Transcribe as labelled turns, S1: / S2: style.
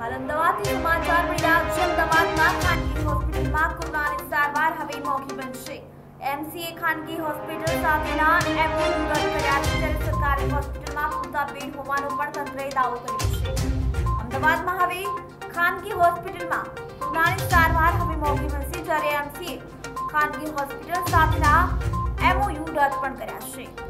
S1: હાલ અમદાવાદથી સમાચાર મળ્યા છે. અમદાવાદમાં ખાનગી હોસ્પિટલમાં કોરોનાની સારવાર હવે મોંઘી બનશે. એમસીએ ખાનગી હોસ્પિટલ સાથેના એમઓયુ રદ કર્યા છે. ત્યારે સરકારી હોસ્પિટલમાં પૂરતા બેડ હોવાનો પણ તંત્રએ દાવો કર્યો છે. અમદાવાદમાં હવે ખાનગી હોસ્પિટલમાં કોરોનાની સારવાર હવે મોંઘી બનશે. જ્યારે એમસીએ ખાનગી હોસ્પિટલ સાથેના એમઓયુ રદ પણ કર્યા છે.